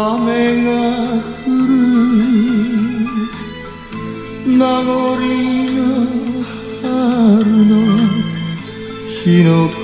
雨が降る名残が春の。日の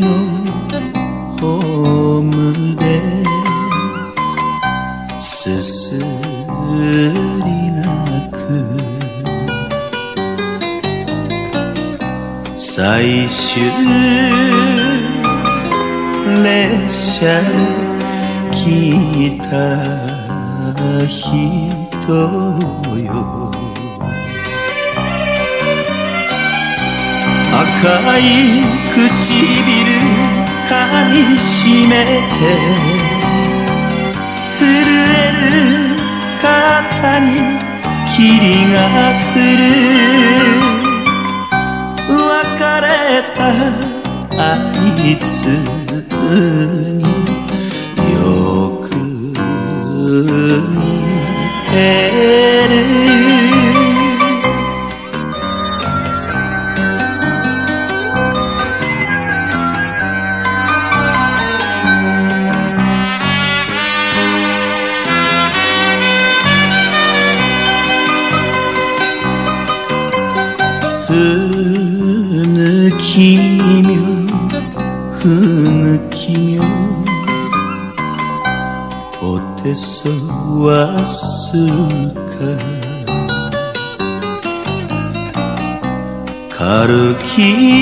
のホームで」「すすり泣く」「最終列車で来た人よ」赤い唇かみしめて震える肩に霧が来る別れたあいつによく似てる He.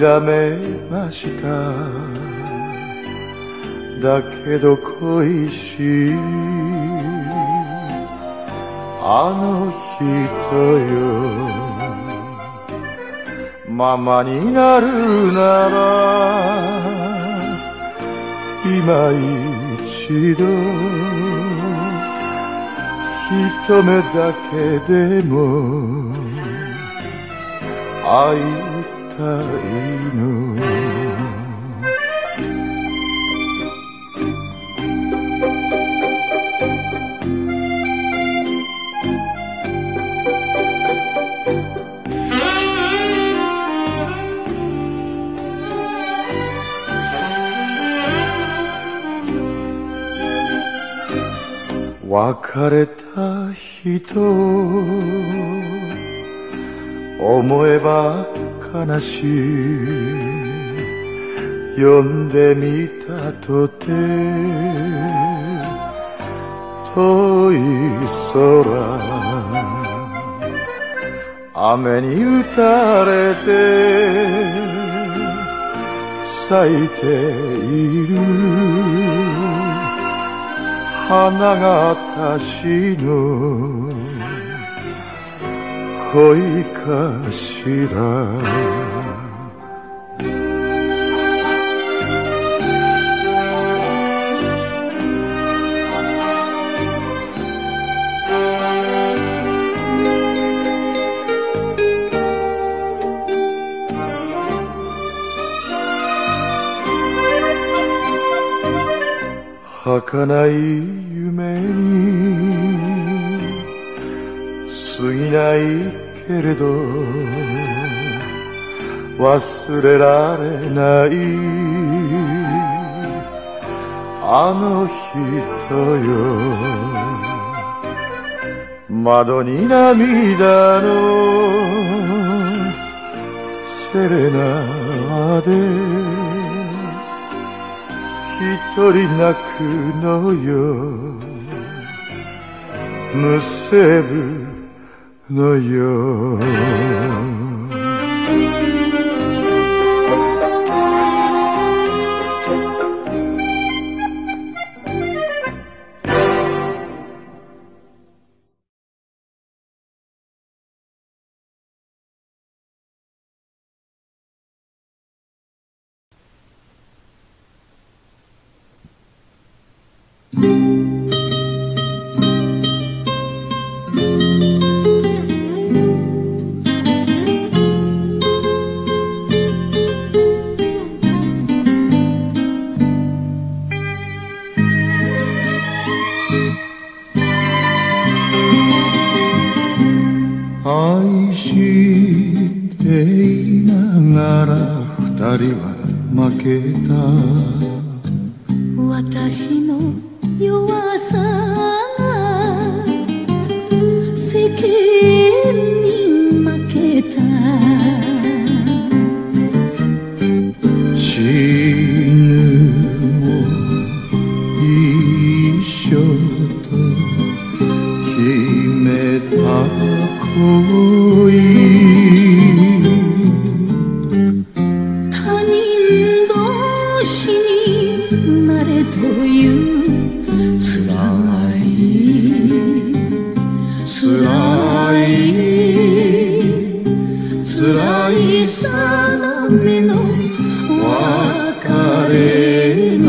めました。だけど恋しい。あの人よままになるなら。今一度。一目だけでも。会いたいの別れた人。思えば悲しい呼んでみたとて遠い空。雨に打たれて咲いている。花が私の恋かしら。儚い夢に過ぎないけれど忘れられない。あの人よ窓に涙のセレナで一人泣くのよ。むせぶのよつらい定めの別れの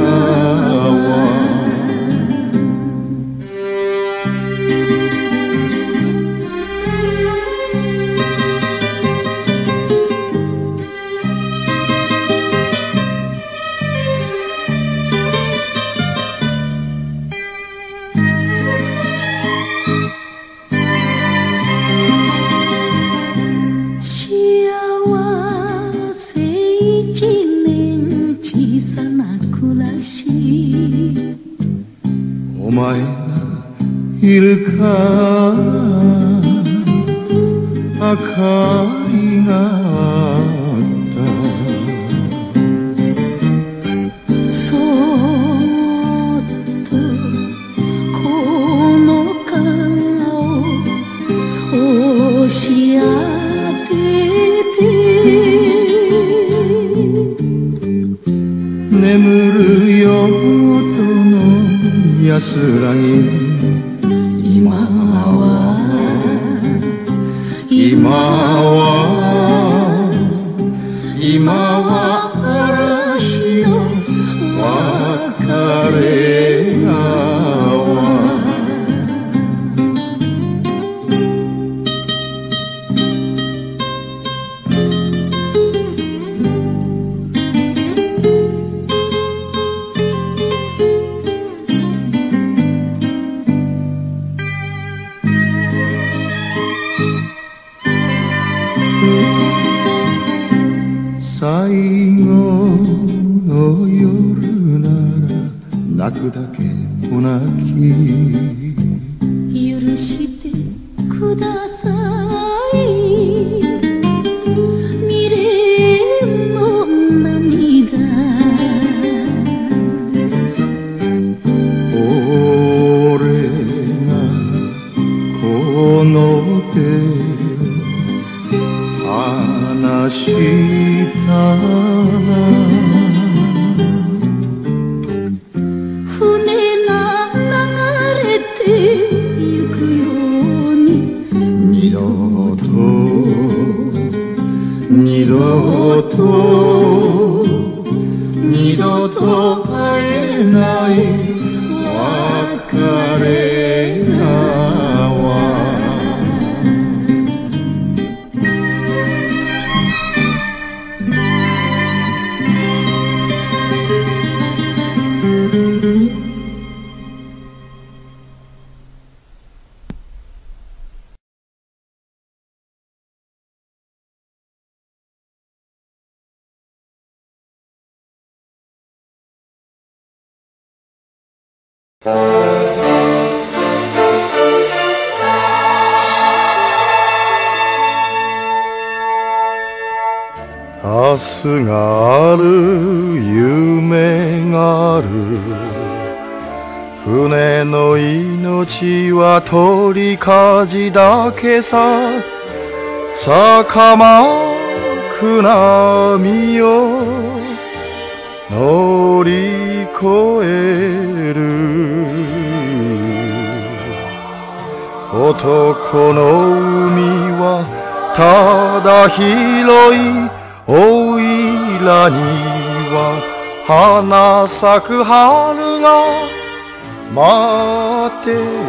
鳥舵だけさ坂間く波よ乗り越える。男の海はただ広いおいらには花咲く春が待ってい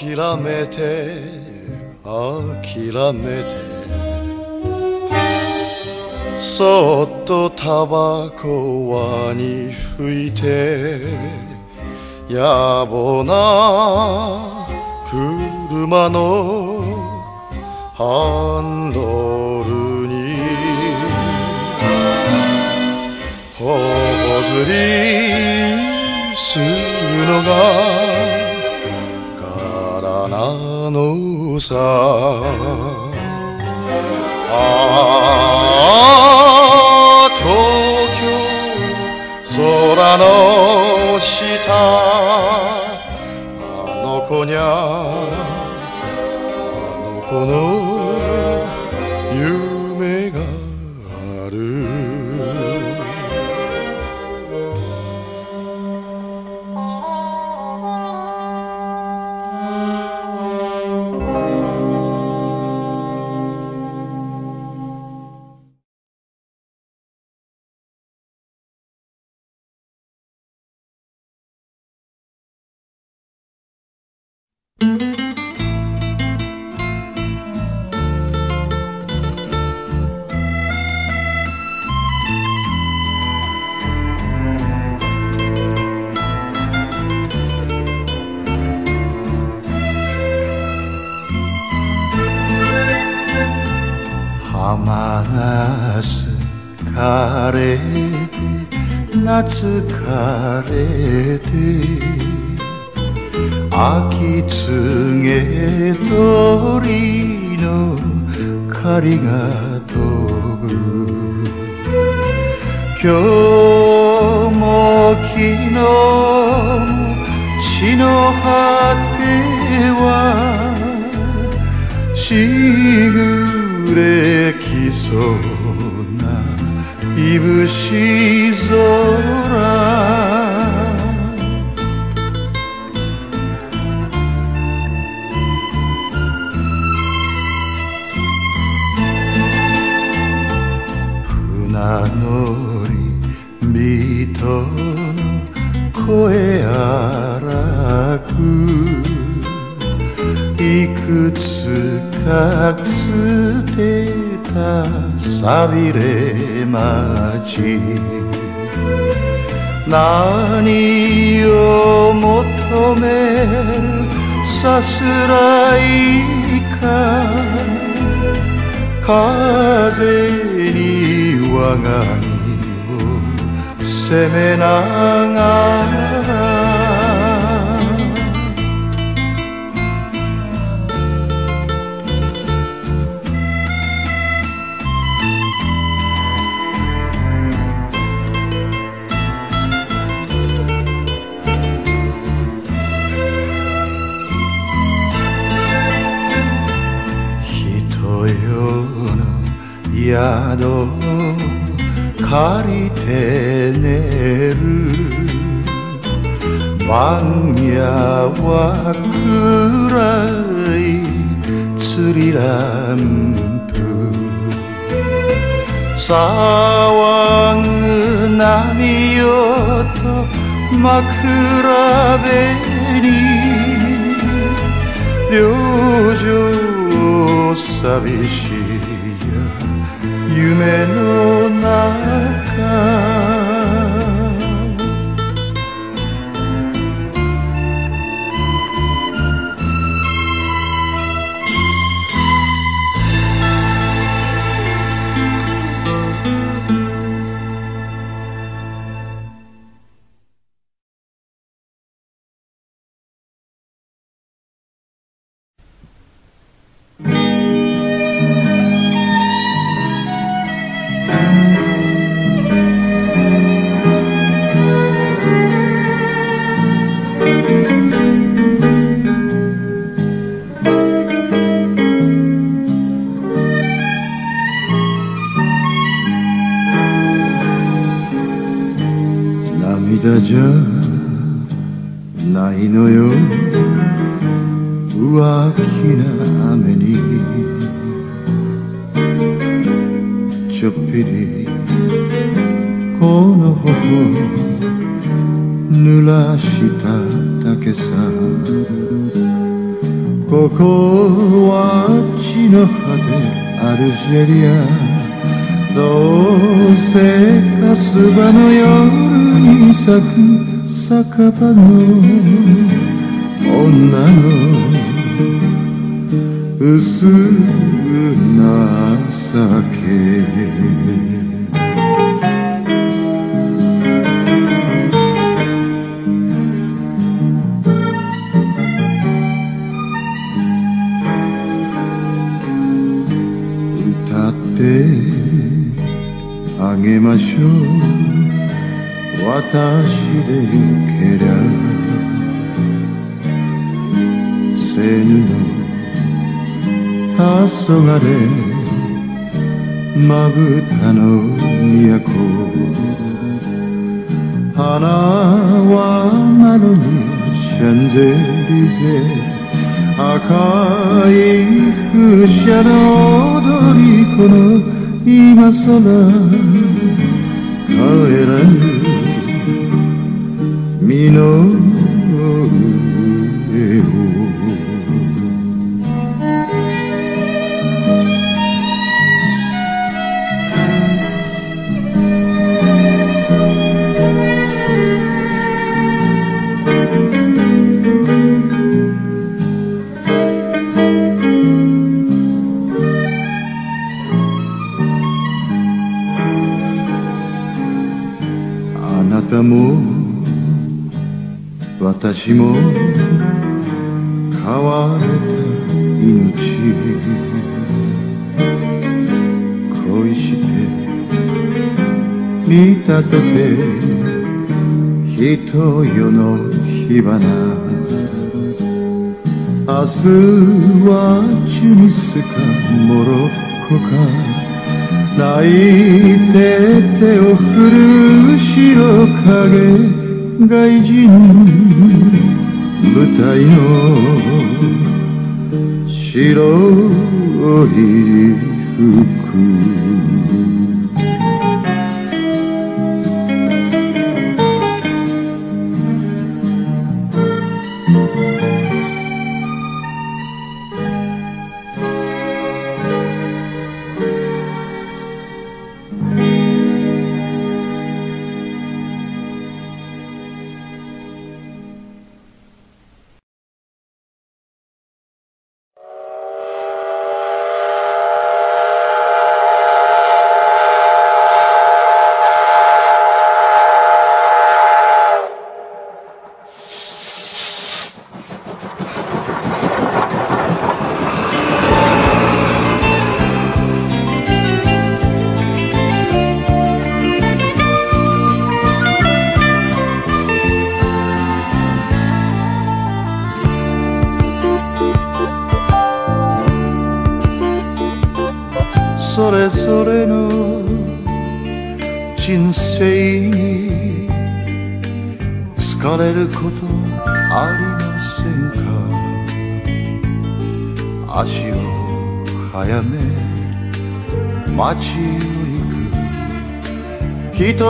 諦めて諦めて。そっとタバコ輪に吹いて野暮な車のハンドルに頬ずりするのがのさ。ああ東京。空の下。あの子にゃあの子の狩風に我が身を責めながら宿借りて寝る。晩夜は暗い釣りランプ。騒ぐ波よと枕辺に。両情寂し夢の中ジェリアどうせカスバの夜に咲く酒場の女の薄な酒黄昏まぶたの都。花は窓にシャンゼリゼ。赤い風車の踊り子の今さら帰らぬ私も飼われた命。恋して見立てて人世の火花。明日はチュニスかモロッコか。泣いて手を振る白影。外人舞台の白い服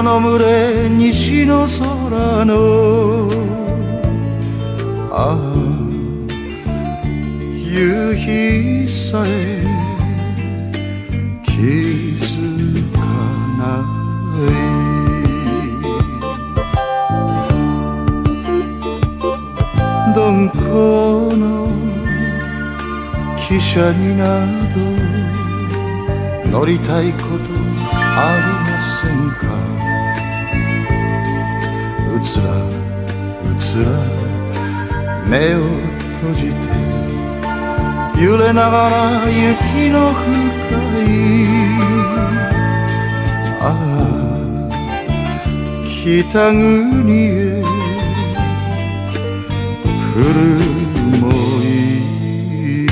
の群れ北国へ。来るもいい。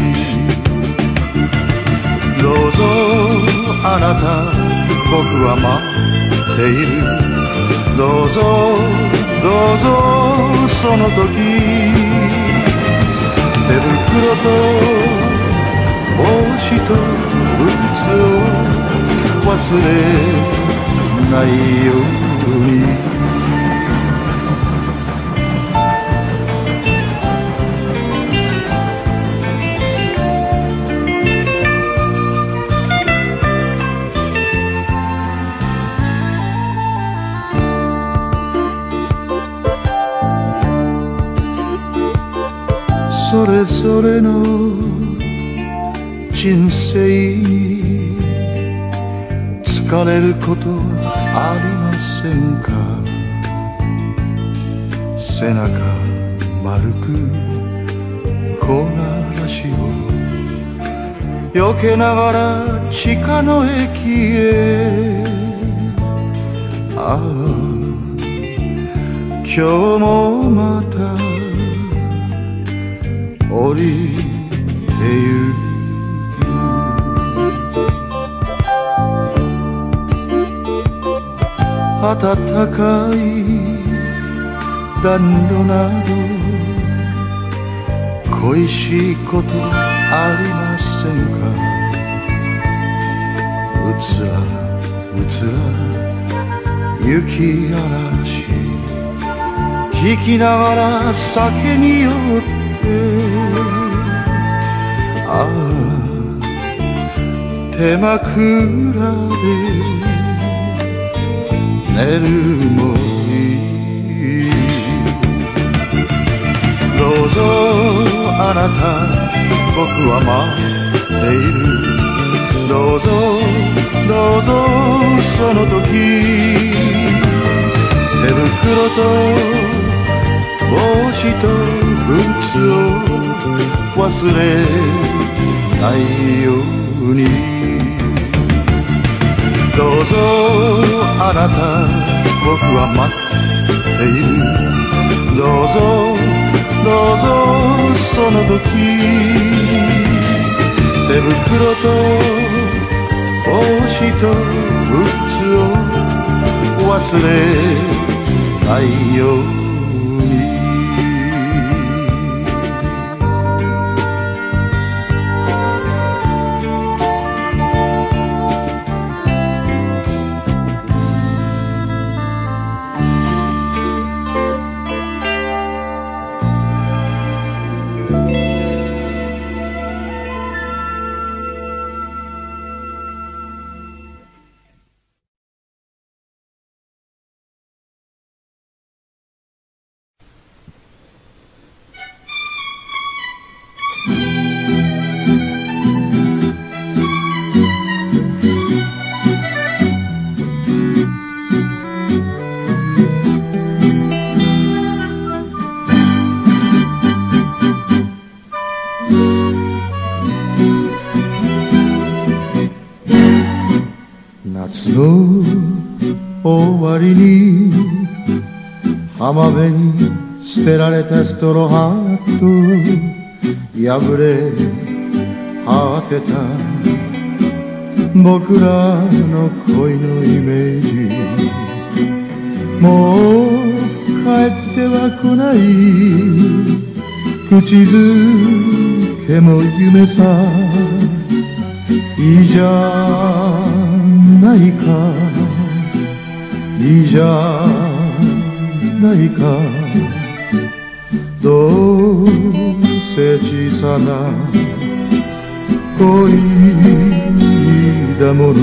どうぞあなた僕は待っている。どうぞどうぞその時。手袋と帽子とブーツを忘れないように。ぞれの人生。疲れることありませんか？背中丸く木枯らしを。避けながら地下の駅へ。ああ今日もまた降りてゆく暖かい暖炉など恋しいことありませんか？うつらうつら。雪嵐。聞きながら酒に酔って手枕で寝るもいいどうぞあなた僕は待っている。どうぞどうぞその時。手袋と帽子とブーツを忘れないよう。に。どうぞあなた僕は待っている。どうぞどうぞその時手袋と帽子とブーツを忘れないよ浜辺に捨てられたストローハット破れ果てた。僕らの恋のイメージ。もう帰っては来ない。口づけも夢さ。いいじゃないか。いいじゃないかないか。どうせ小さな恋だもの。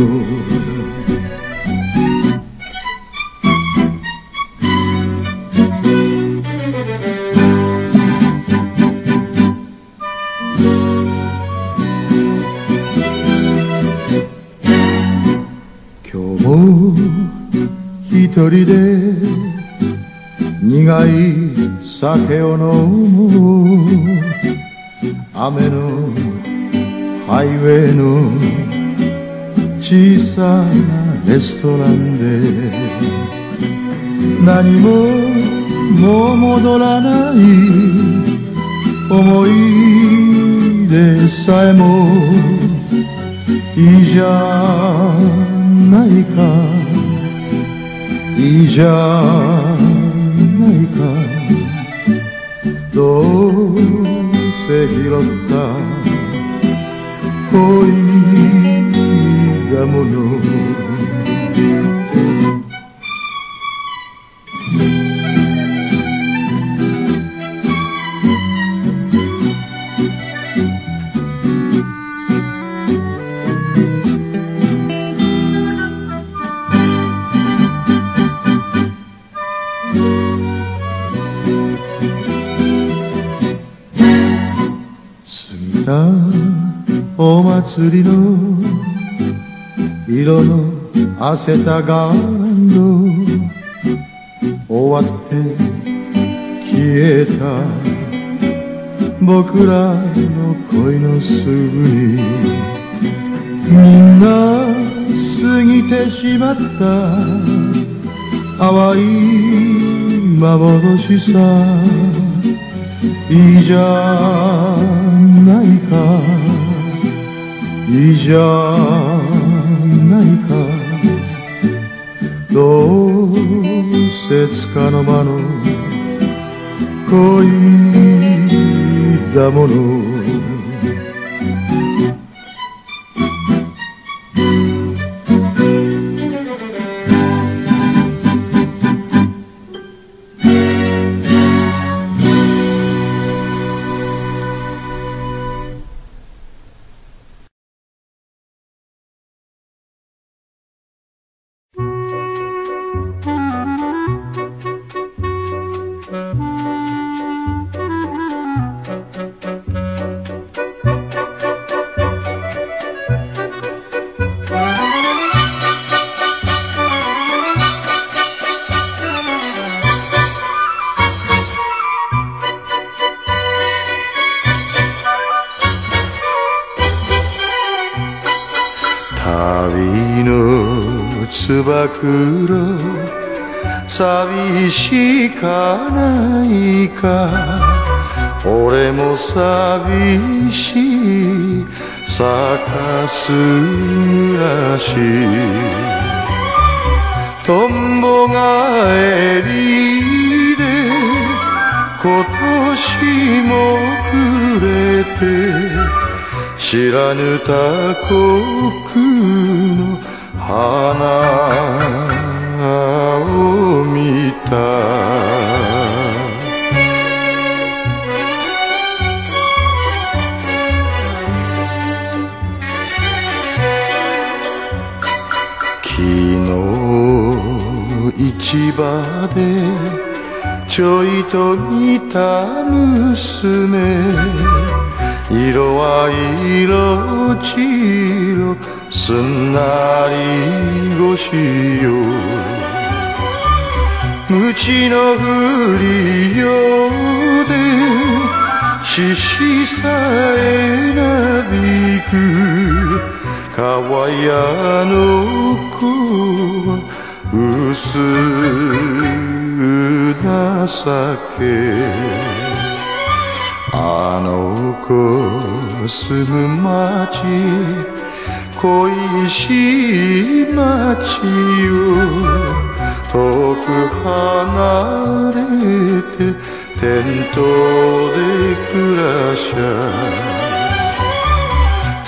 今日も一人で苦い酒を飲む雨のハイウェイの小さなレストランで何ももう戻らない思い出さえもいいじゃないかいいじゃないかどうせ拾っ祭りの色の褪せたガーランド終わって消えた僕らの恋のすぐにみんな過ぎてしまった淡い幻さいいじゃないかいいじゃないか。どうせつかの間の恋だもの。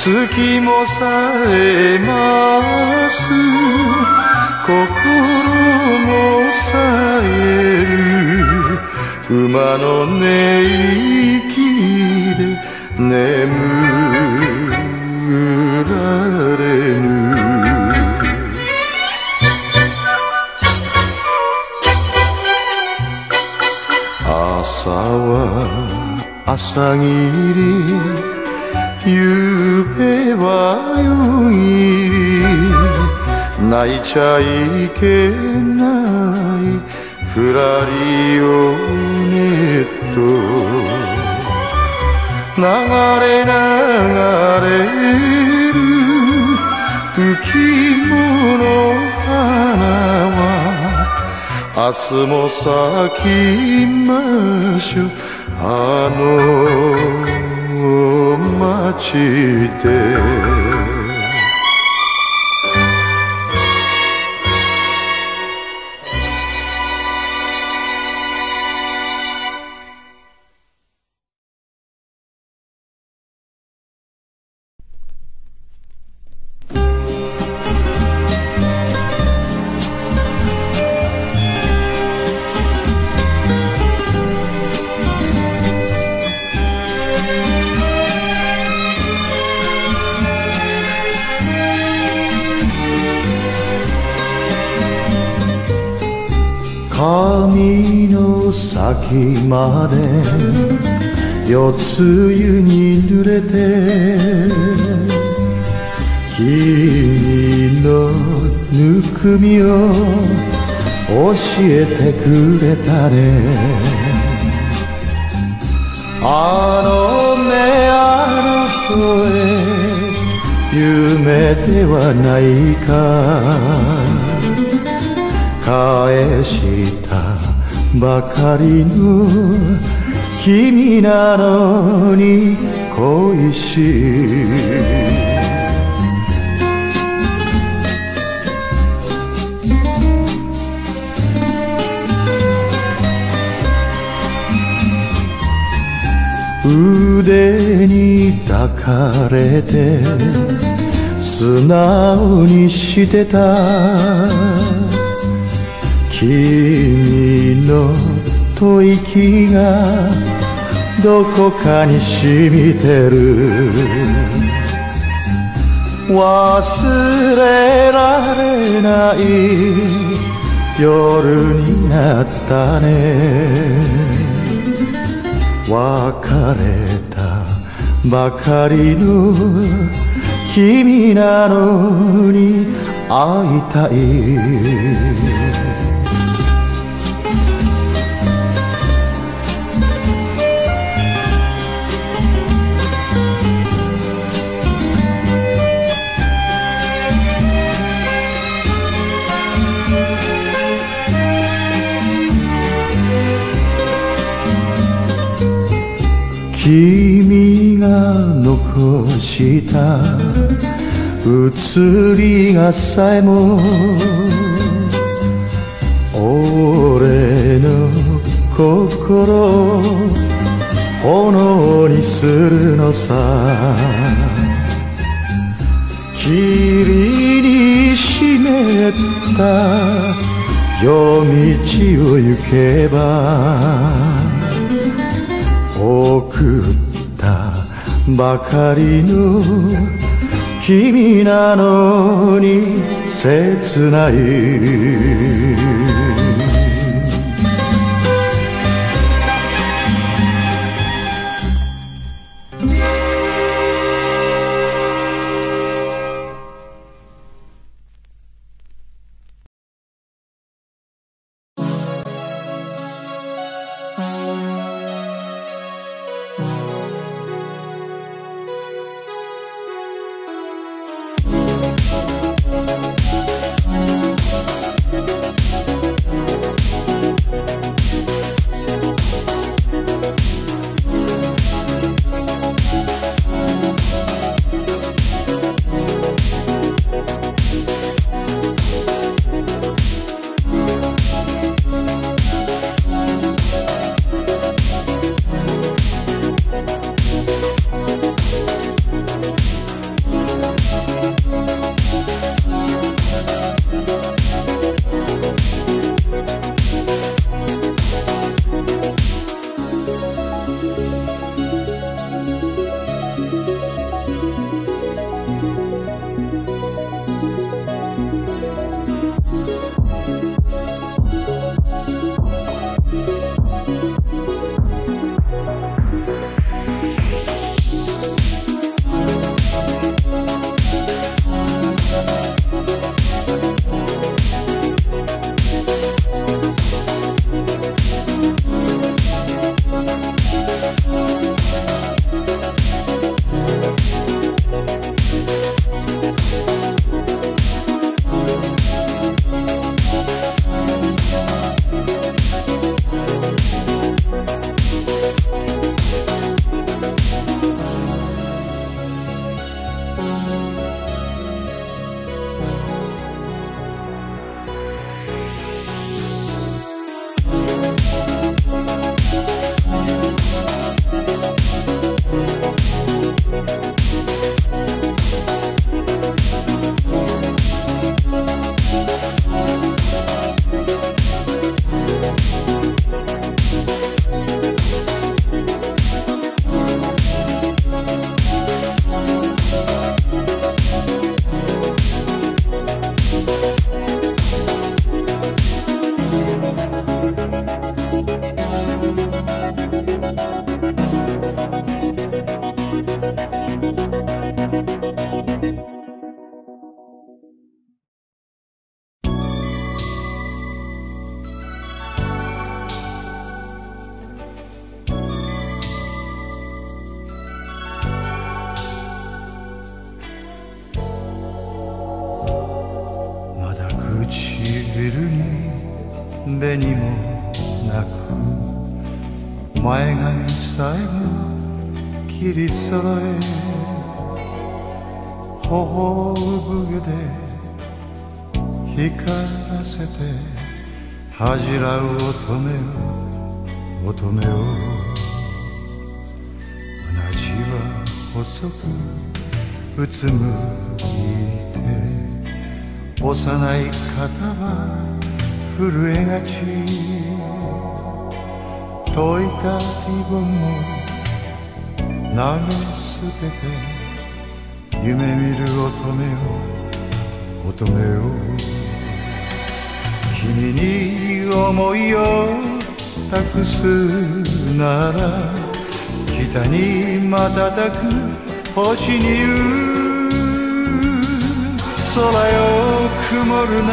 月もさえます。心もさえる。馬の音息で眠られぬ。朝は朝霧。ゆべは夜入り泣いちゃいけないふらりよねと。流れ流れる浮き物花は明日も咲きましょう。あの。街でまで四つ湯に濡れて君のぬくみを教えてくれたね。あの目あの声夢ではないか。返したばかりの君なのに恋しい。腕に抱かれて素直にしてた。君の吐息がどこかに染みてる。忘れられない夜になったね。別れたばかりの君なのに会いたい。君が残した写りがさえも俺の心炎にするのさ。霧に湿った夜道を行けば送ったばかりの君なのに切ないらう乙女を乙女をうなじは細くうつむいて幼い肩は震えがち解いたリボンを投げ捨てて夢見る乙女を乙女を君に思いを託すなら北に瞬く星に言う空よ曇るな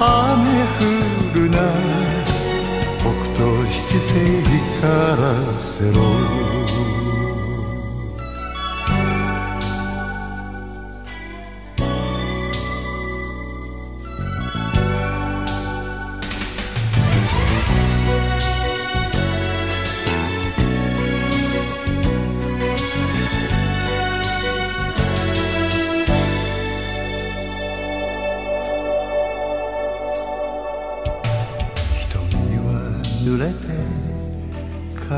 雨降るな北斗七星光らせろ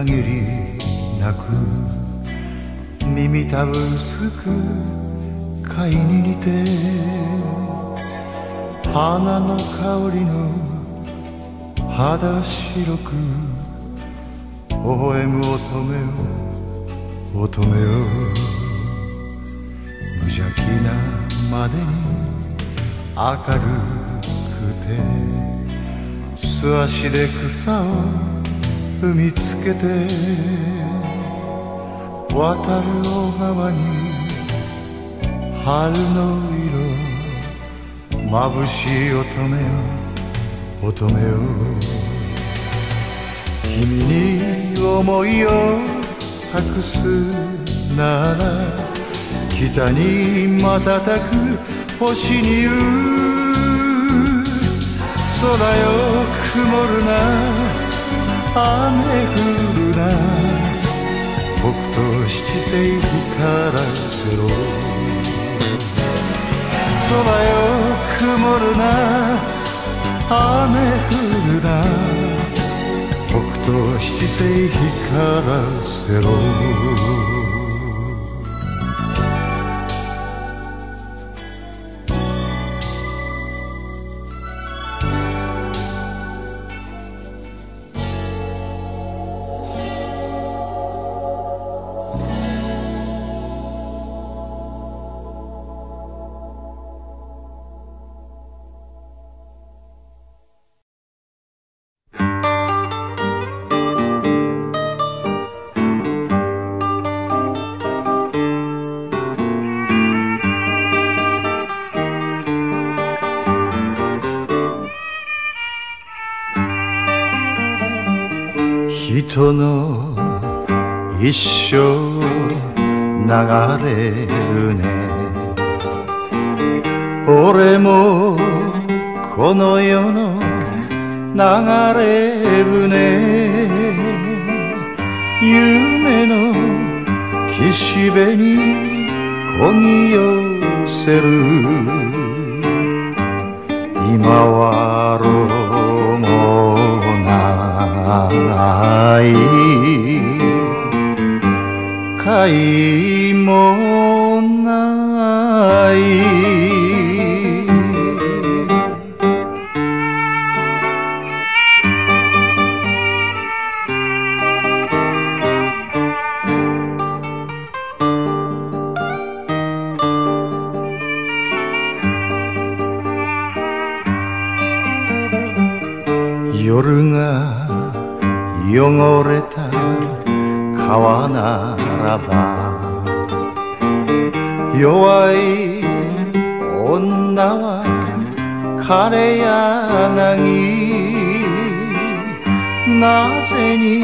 限りなく耳たぶすく貝に似て花の香りの肌白く微笑む乙女を乙女を無邪気なまでに明るくて素足で草を踏みつけて渡る小川に春の色眩しい乙女よ乙女よ君に思いを託すなら北に瞬く星に言う空よ曇るな。雨降るな。僕と七星からせろ。空よ曇るな。雨降るな。僕と七星からせろ。人の一生流れるね。俺もこの世の流れ船夢の岸辺にこぎ寄せる。今はない。買いも弱い女は枯れ柳なぜに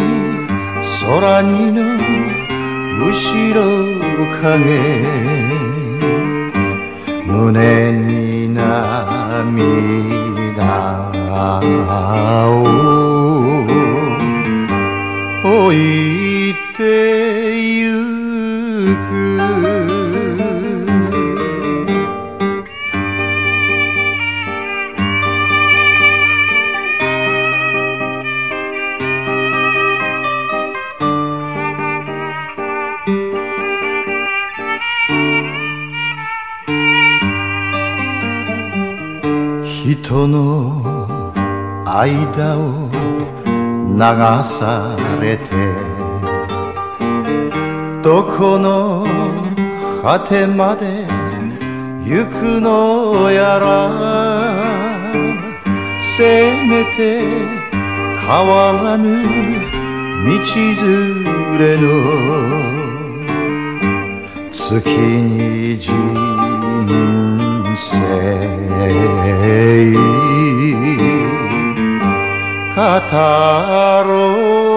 空にの後ろ影胸に涙を置いての間を流されてどこの果てまで行くのやらせめて変わらぬ道連れの月に人生語ろう。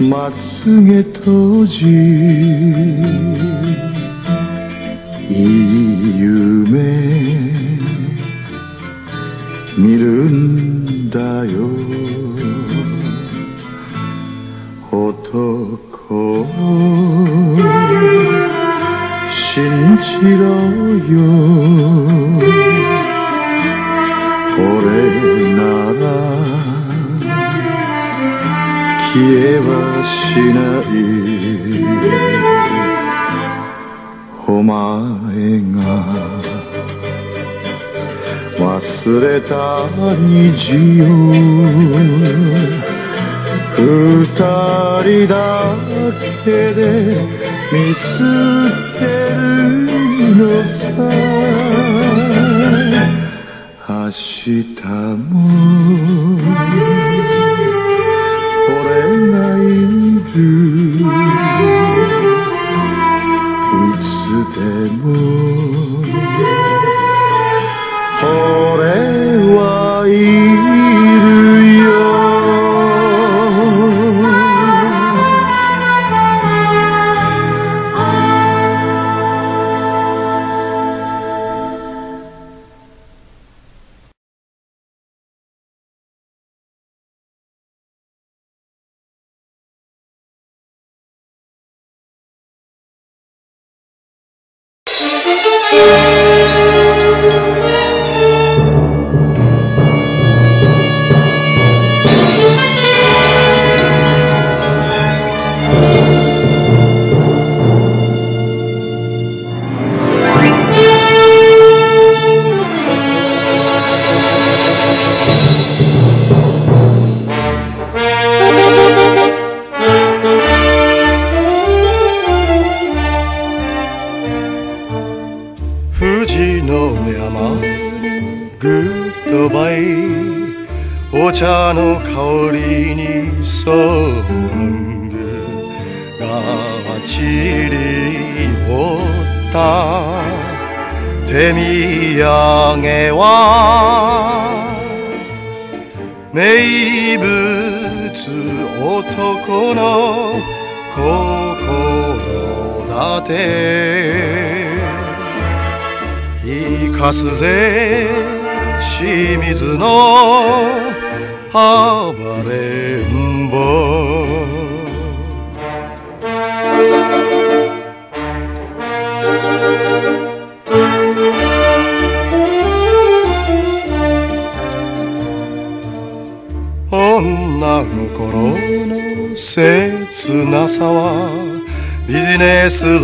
まつげ閉じ。いい夢。見るんだよ。男。を信じろよ。えはしないお前が忘れた虹を二人だけで見つけるのさ。明日も俺がいるいつ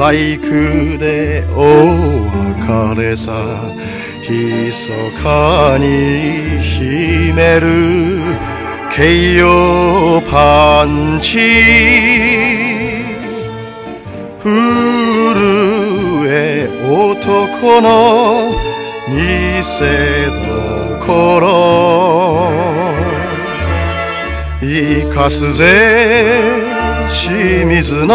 ネスライクでお別れさ。密かに秘める。形容パンチ。震え男の見せどころ。生かすぜ清水の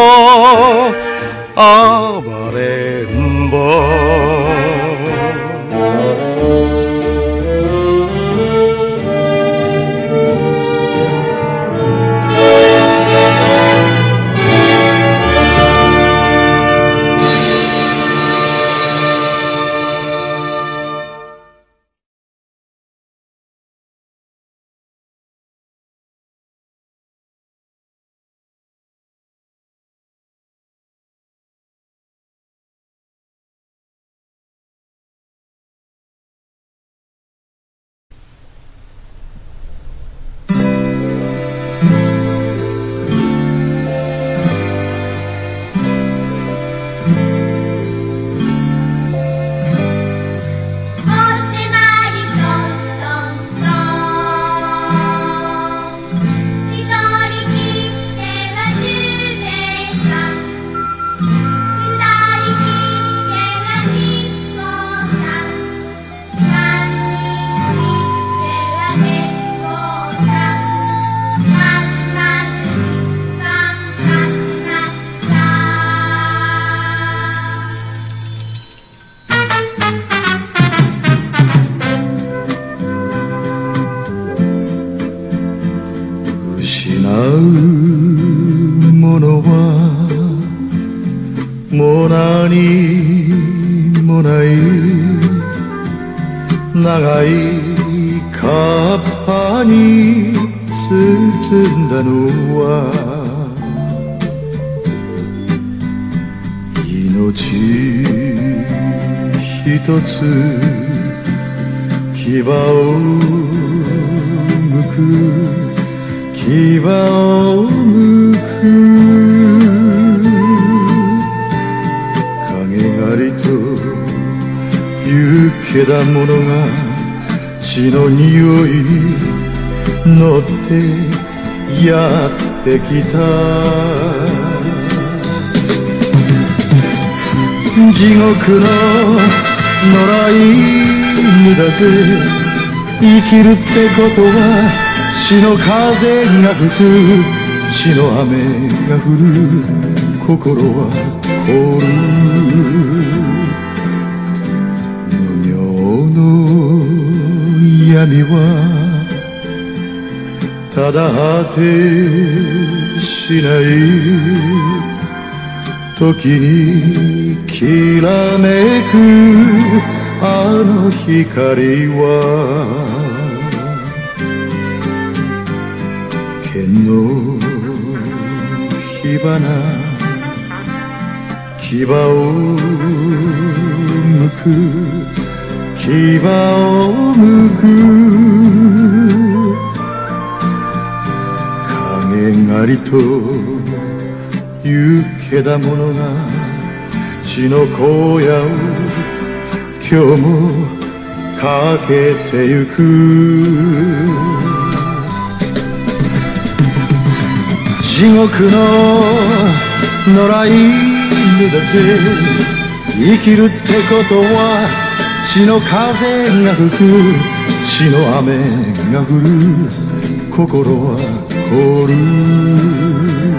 つ牙をむく牙をむく。影狩りというけだものが血の匂い乗ってやってきた。地獄の野良犬だぜ生きるってことは死の風が吹く。血の雨が降る。心は凍る。無名の闇はただ果てしない時にきらめくあの光は剣の火花牙をむく牙をむく。影狩りというけだものが血の荒野を今日もかけてゆく。地獄の野良犬だぜ生きるってことは血の風が吹く。血の雨が降る。心は凍る。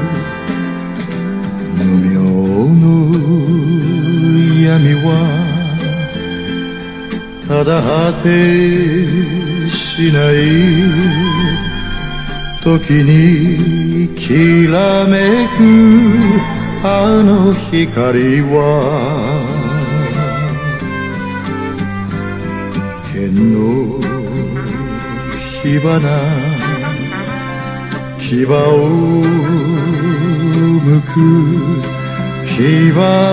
闇はただ果てしない時にきらめくあの光は剣の火花牙をむく牙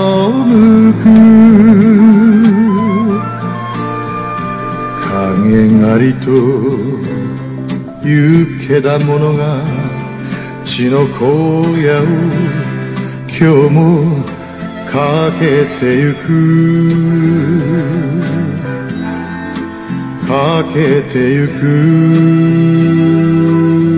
をむく影狩りというけだものが血の荒野を今日もかけてゆく。かけてゆく。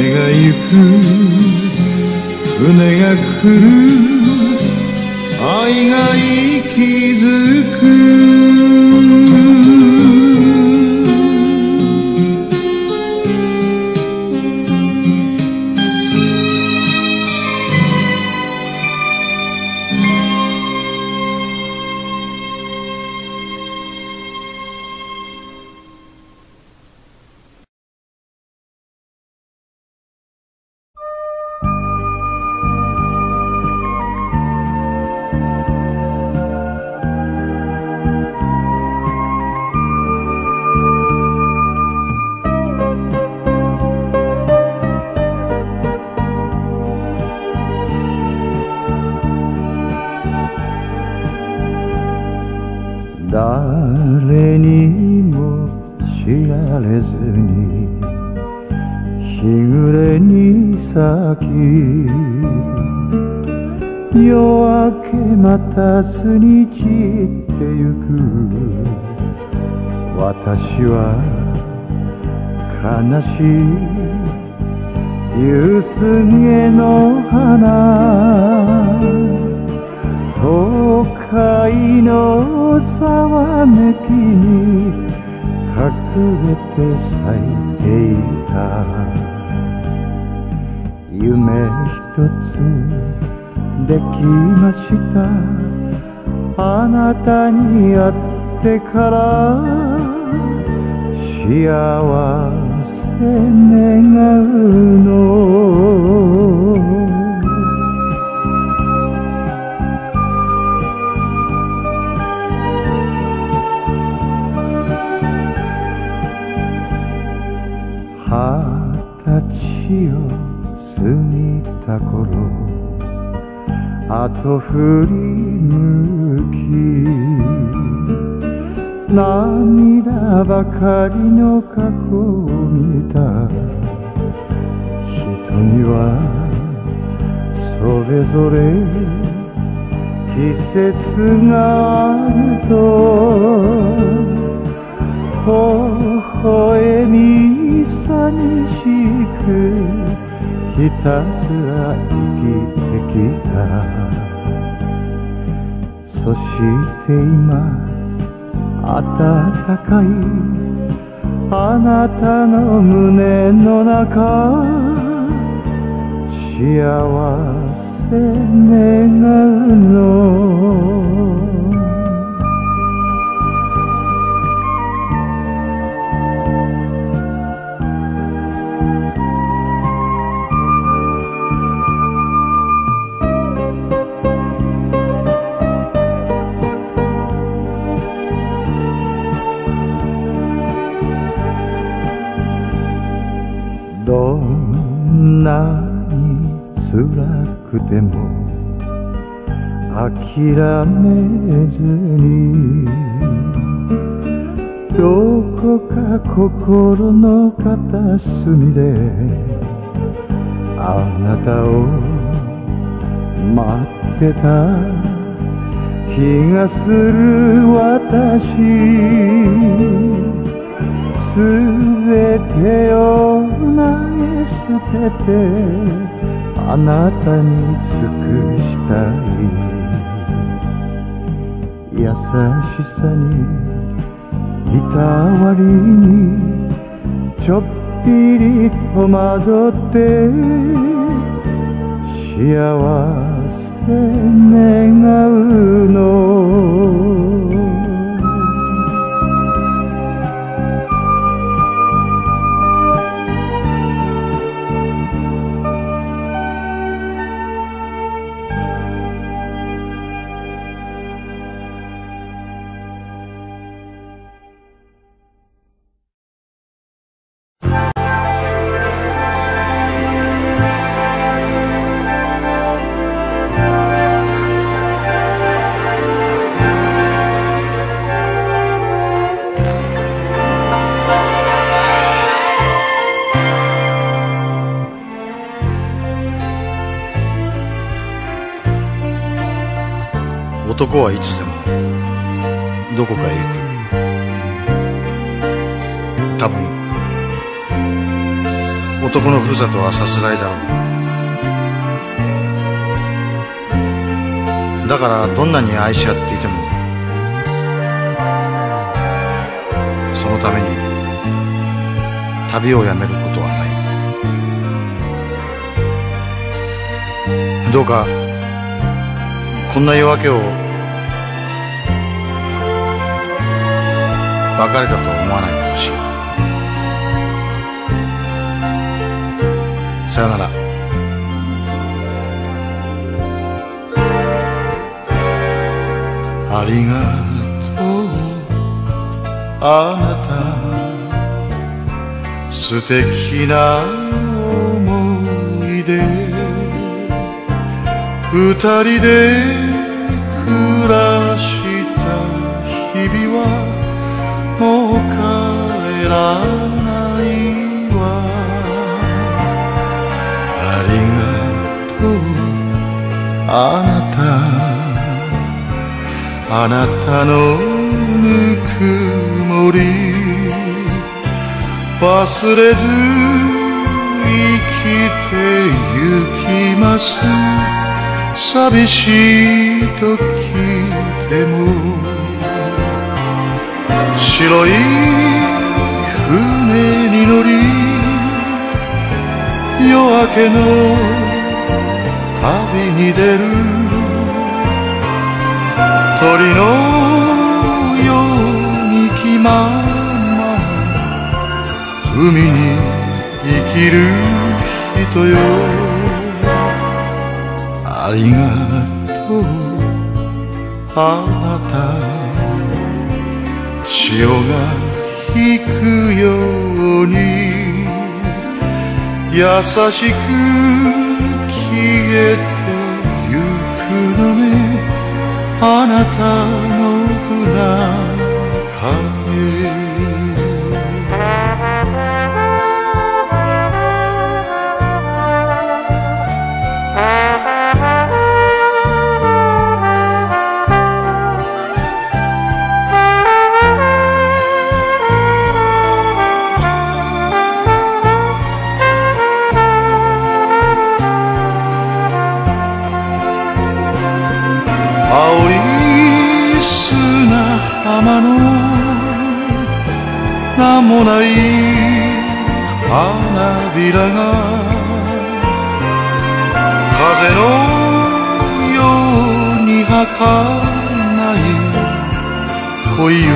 船が行く。船が来る愛が息づく。またすに散ってゆく。私は悲しい夕げの花。都会のざわめきに隠れて咲いていた。夢一つに会ってから幸せ願うの？二十歳を過ぎた頃後振り涙ばかりの過去を見た。人にはそれぞれ季節があると微笑み寂しくひたすら生きてきた。そして今暖かいあなたの胸の中幸せ願うの。諦めずにどこか心の片隅であなたを待ってた気がする私すべてを投げ捨ててあなたに尽くしたい。優しさにいたわりにちょっぴり戸惑って幸せ願うの。男はいつでもどこかへ行く。多分男のふるさとはさすらいだろう。だからどんなに愛し合っていてもそのために旅をやめることはない。どうかこんな夜明けを別れたと思わないでほしい。さよなら。ありがとうあなた。素敵な思い出。二人でらないわありがとうあなたあなたのぬくもり忘れず生きてゆきます。寂しい時でも。白い夜明けの旅に出る。鳥のように気まま海に生きる人よ。ありがとう。あなた。潮が引くよ。に優しく消えてゆくのねあなたの船。ない花びらが風のように儚い恋を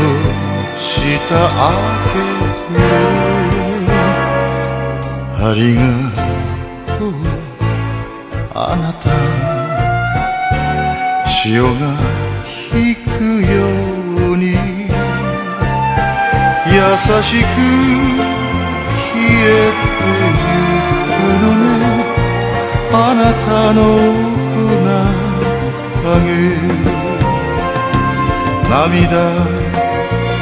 したあげくありがとうあなた。潮が引くよ優しく消えてゆくのね。あなたの船影。涙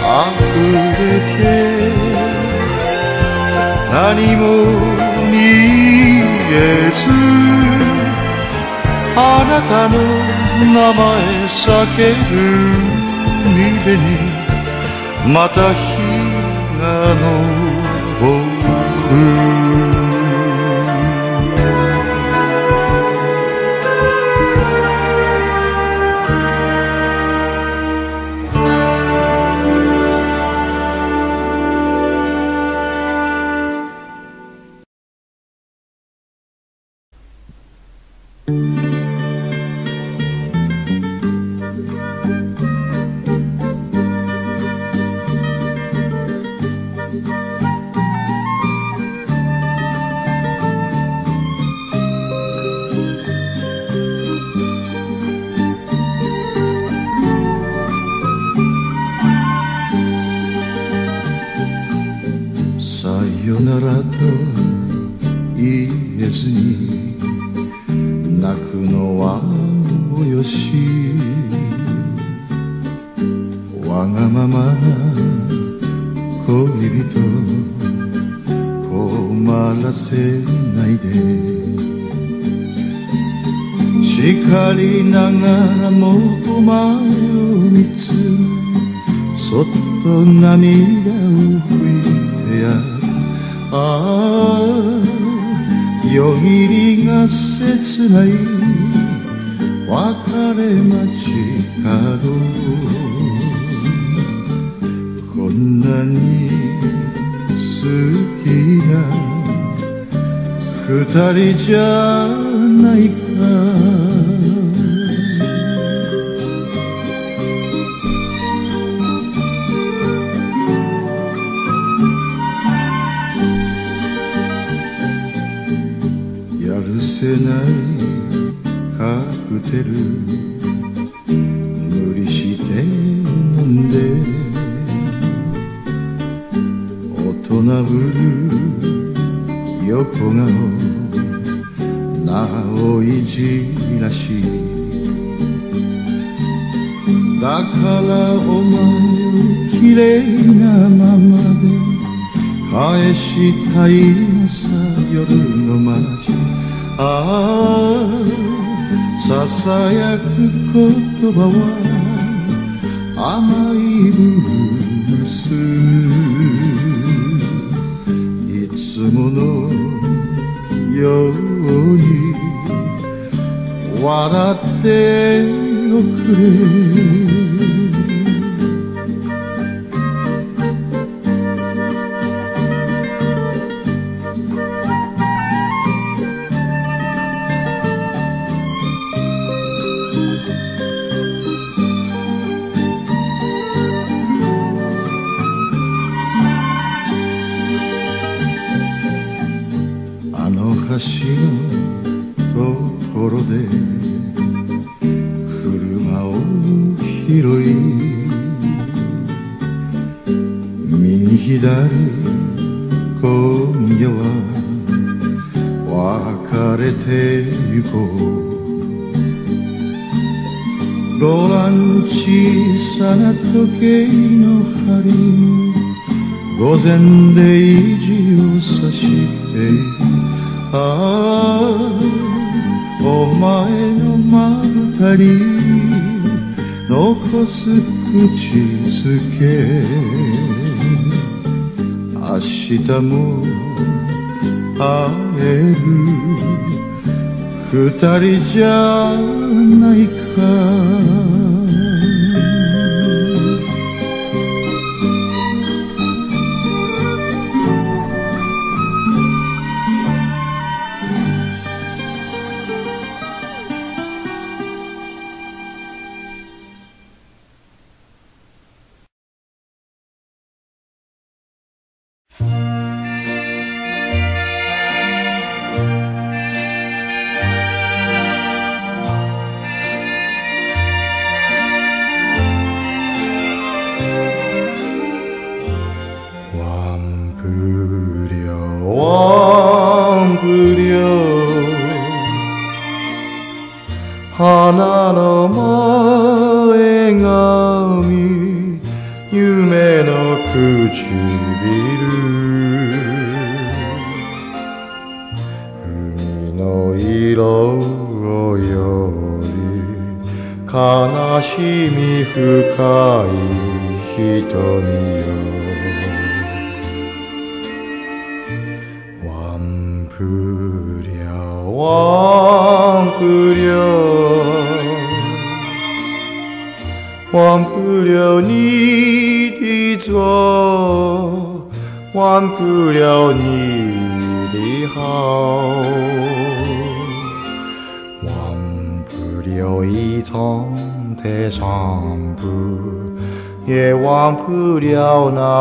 溢れて。何も見えず。あなたの名前叫ぶ。海辺に。また日が私のところで車を拾い右左今夜は別れてゆこう。ごラン小さな時計の針午前0時を指してあお前のまぶたに残す口づけ明日も会える二人じゃないか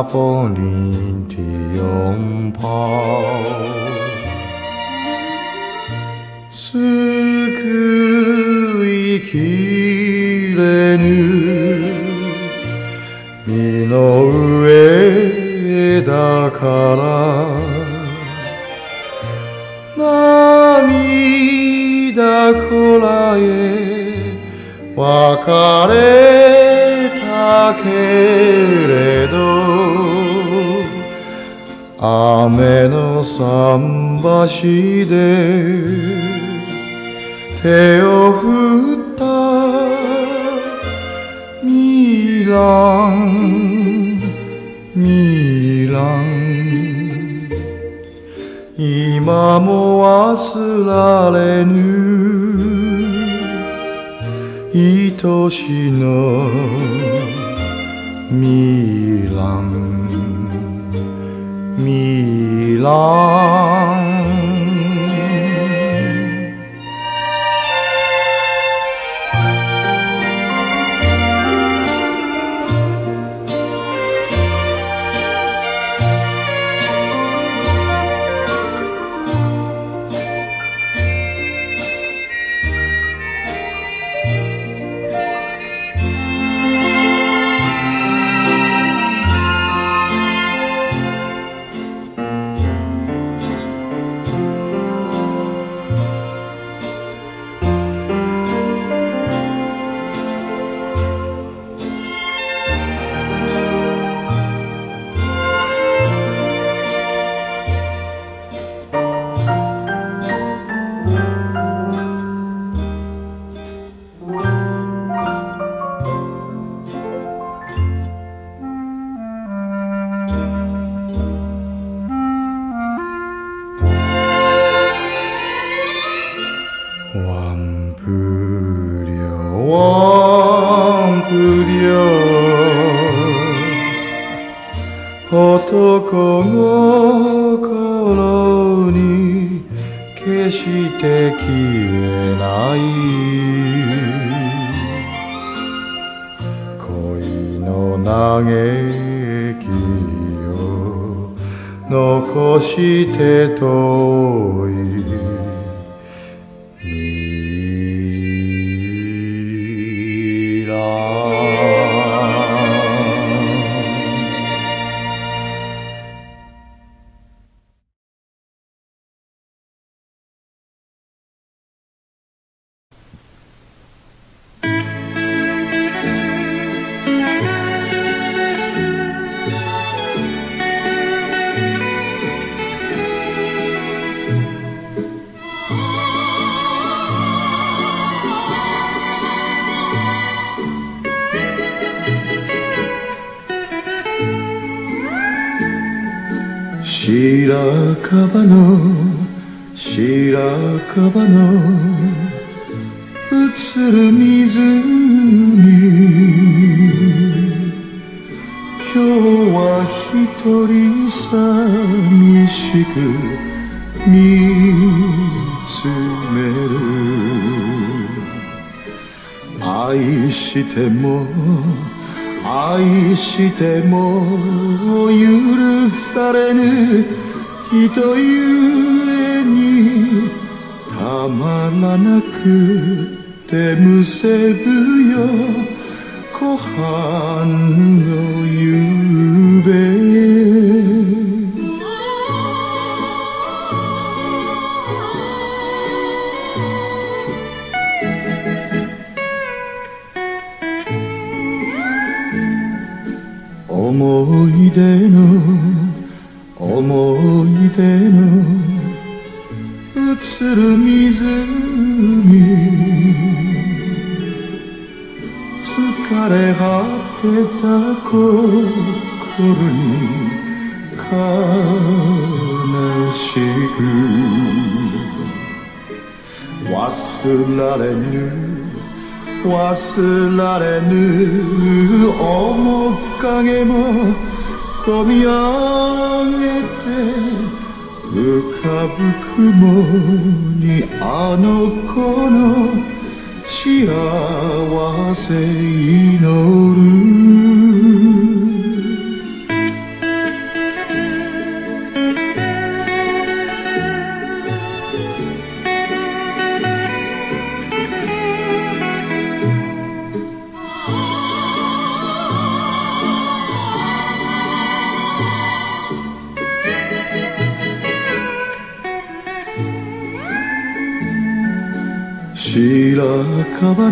पापो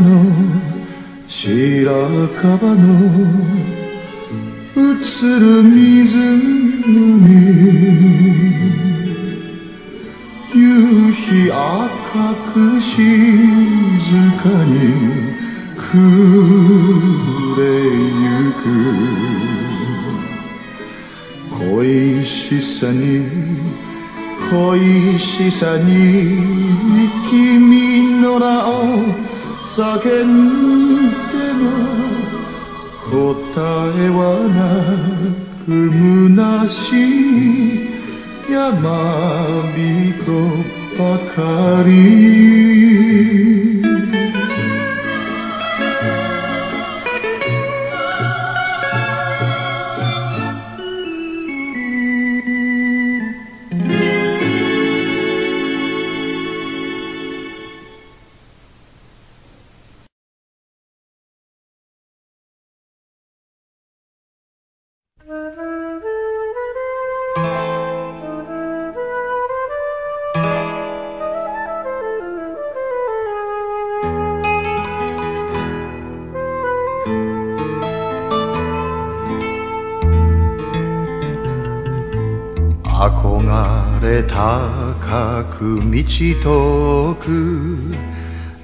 の白樺の映る湖夕日赤く染かに暮れゆく恋しさに恋しさに君の名を叫んでも答えはなく虚しい山人ばかり。く道遠く。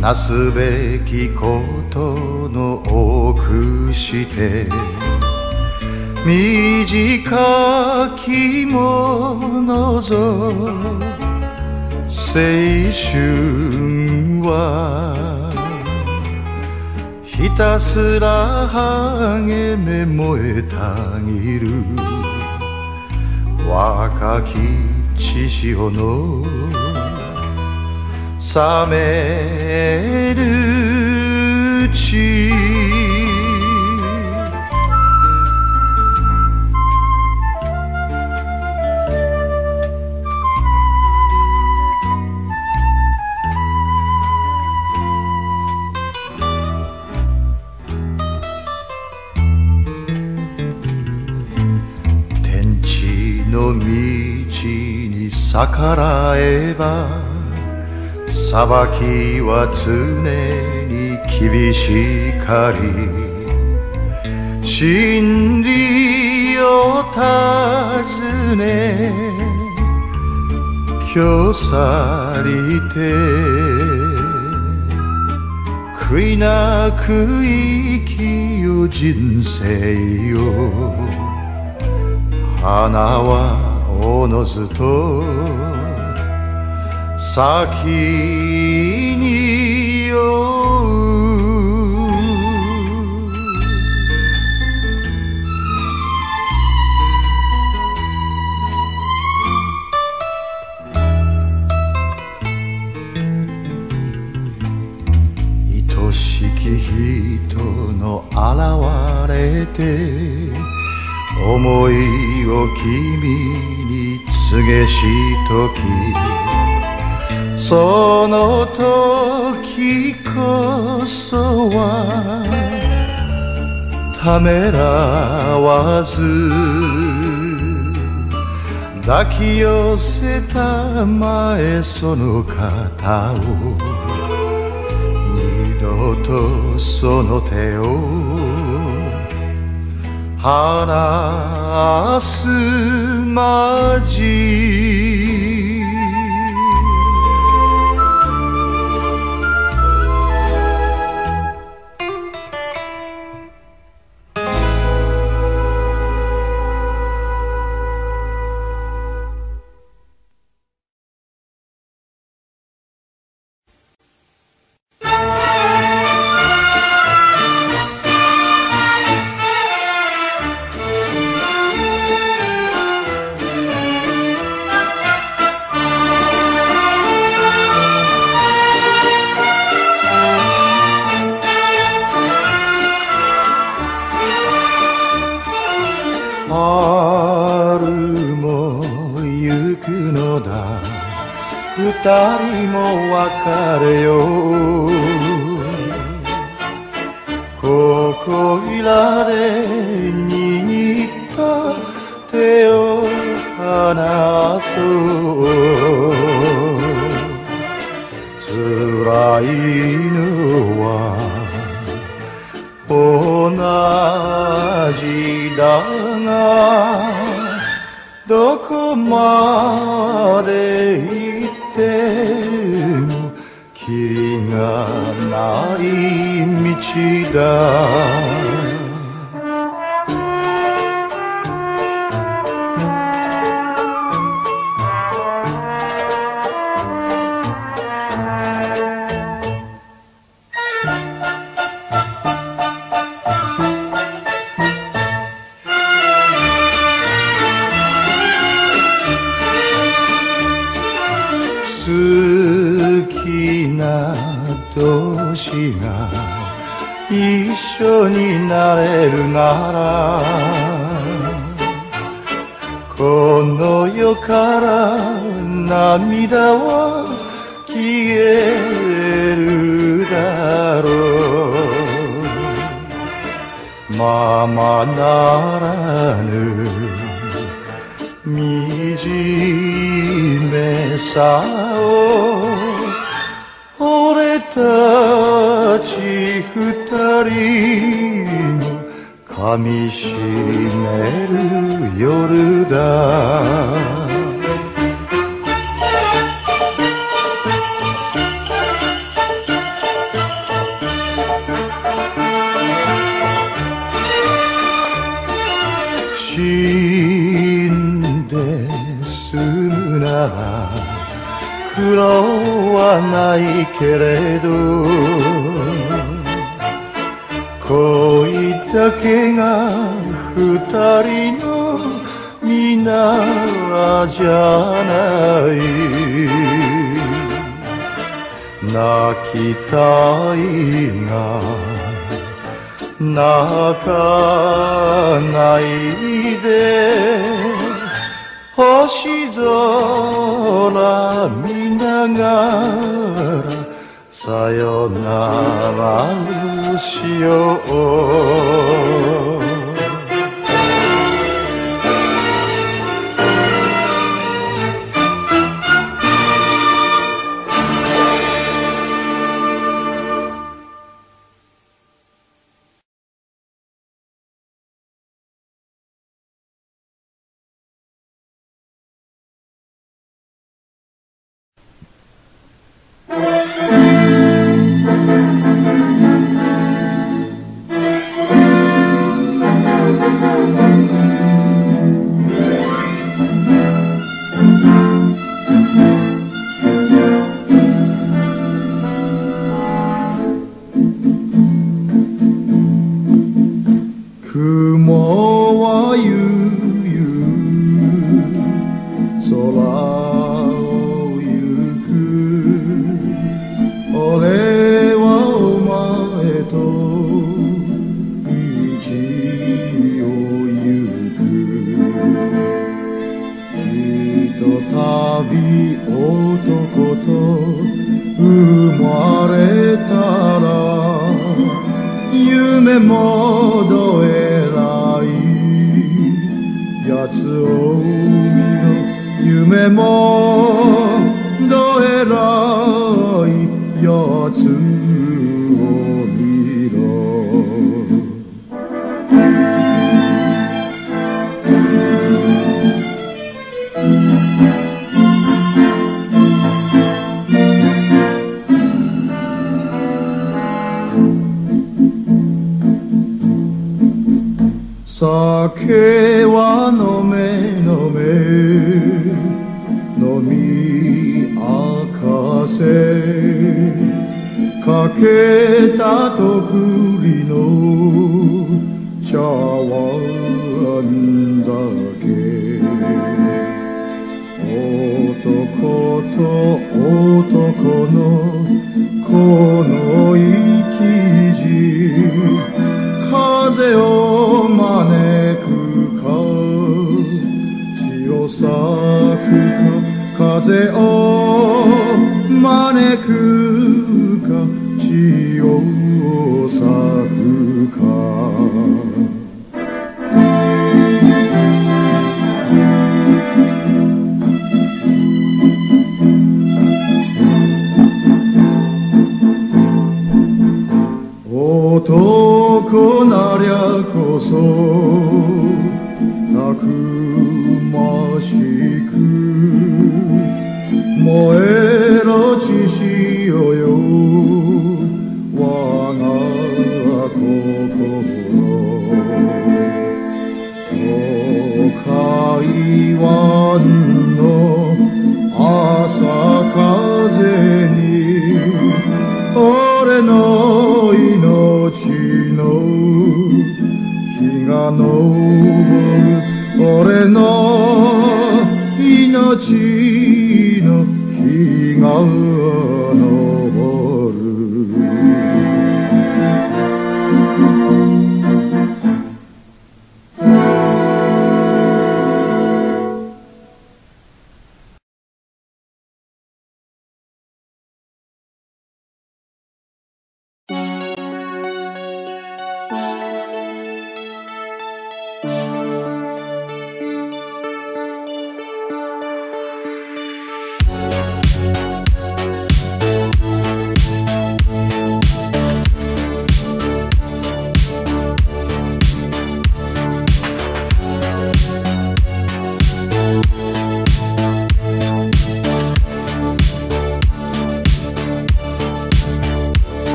なすべきことの多くして。短きものぞ。青春は。ひたすら励め燃えたぎる。若き潮の。冷める血。逆らえば裁きは常に厳しかり真理を尋ね今日去りて悔いなく生きよ人生よ花はのずと先に酔う。愛しき人の現れて思いを君に告げしときその時こそはためらわず抱き寄せた前その肩を二度とその手を話すまじ。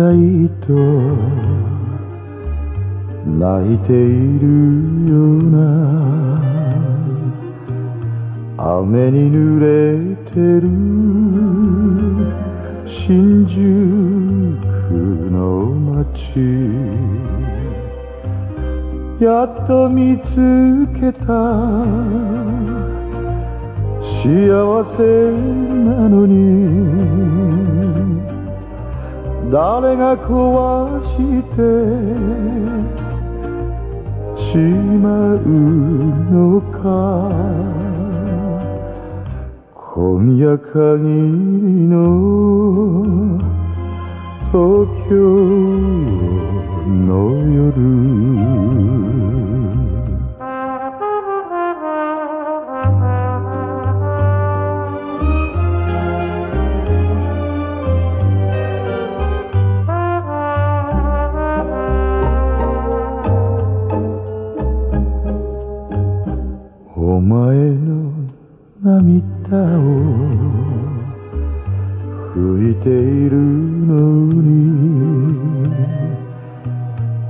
辛いと泣いているような。雨に濡れてる。新宿の街。やっと見つけた。幸せなのに。誰が壊してしまうのか。今夜限りの東京の夜。を拭いているのに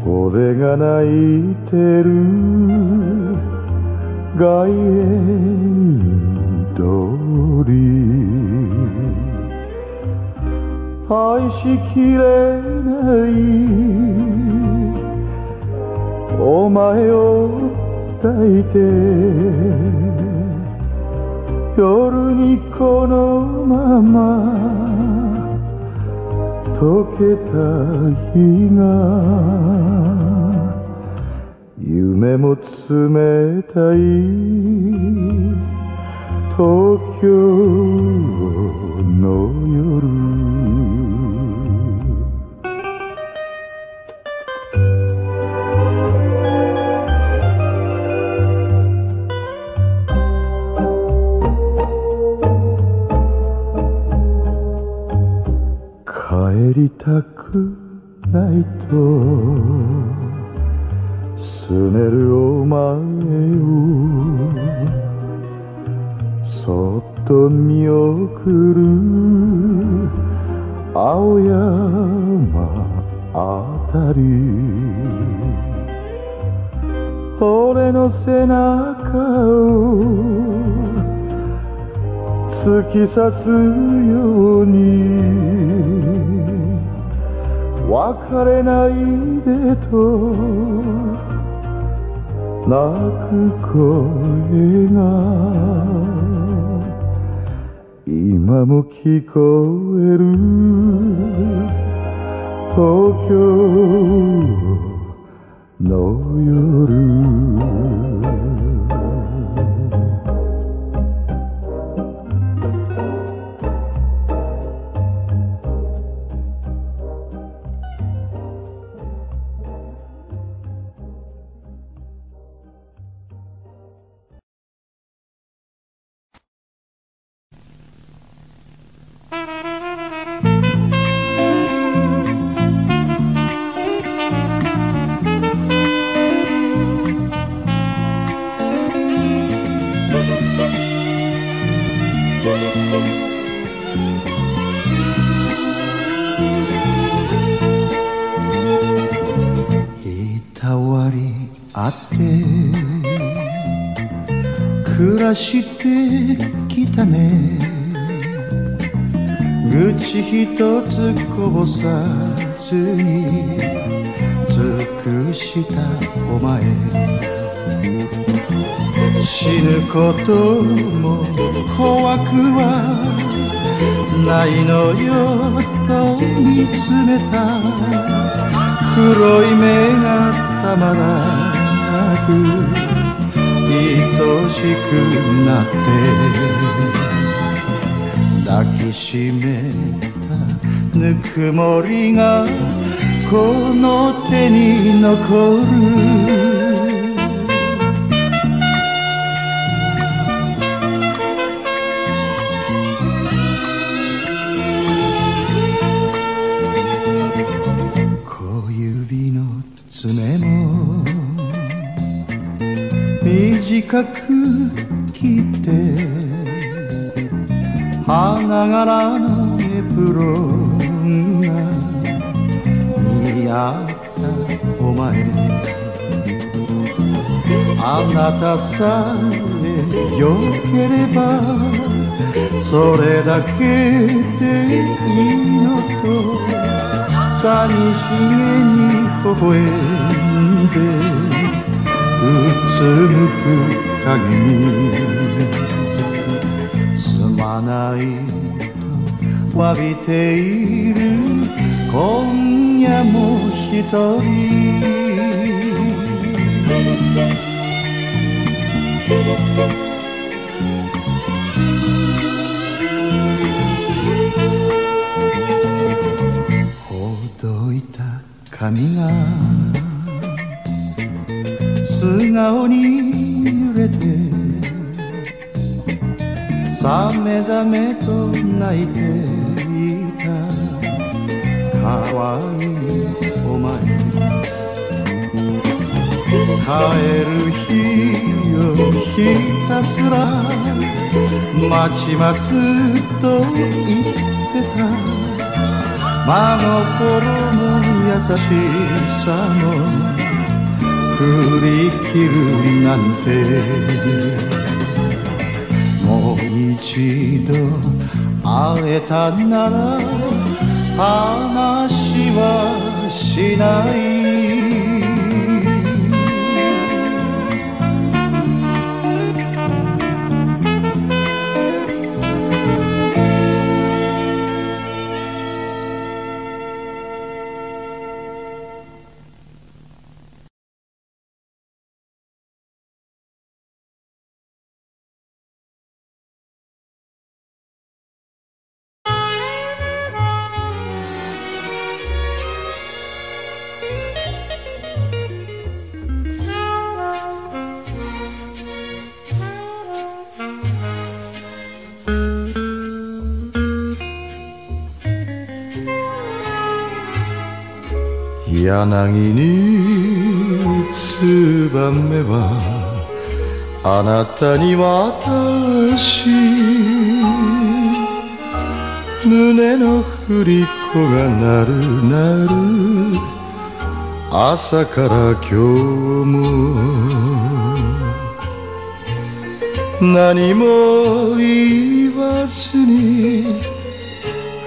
俺が泣いてる外苑通り愛しきれないお前を抱いて夜にこのまま溶けた日が夢も冷たい東京の夜。帰りたくないとすねるお前をそっと見送る青山あたり。俺の背中を突き刺すように。別れないでと泣く声が今も聞こえる東京の夜。らしてきたね。愚痴一つこぼさずに尽くしたお前。死ぬことも怖くはないのよと見つめた。黒い目がたまらなく愛しくなって抱きしめたぬくもりがこの手に残る柄のエプロンが似合ったお前あなたさえよければそれだけでいいのと寂しげに微笑んでうつむく影にと詫びている。今夜も一人。ほどいた髪が素顔に揺れてさめざめと泣いてわいいお前帰る日をひた。すら待ちますと言ってた。真心の優しさも振り切るなんて。もう一度会えたなら。話はしない。柳にツバメはあなたに渡し胸の振り子が鳴る鳴る朝から今日も何も言わずに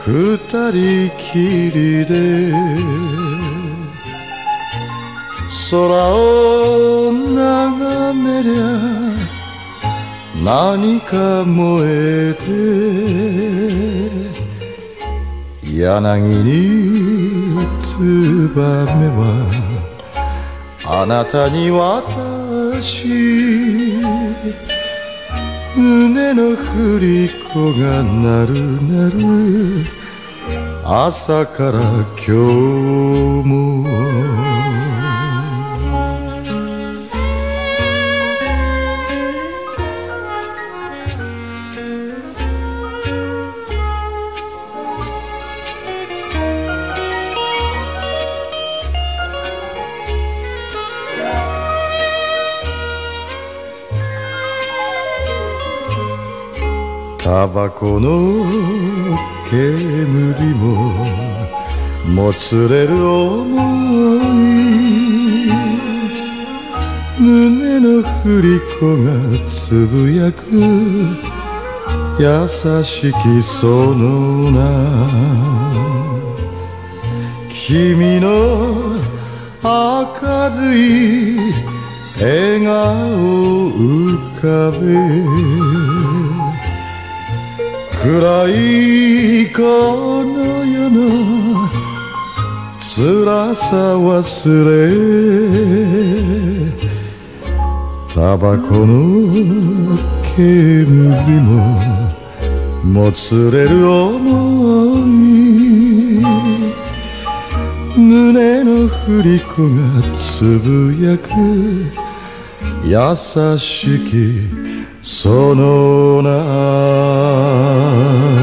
二人きりで空を眺めりゃ何か燃えて柳にツバメはあなたに渡し胸の振り子が鳴る鳴る。朝から今日もタバコの煙ももつれる想い胸の振り子がつぶやく。優しきその名。君の明るい笑顔浮かべ。暗いこの世の辛さ忘れタバコの煙ももつれる想い胸の振り子がつぶやく優しきその名「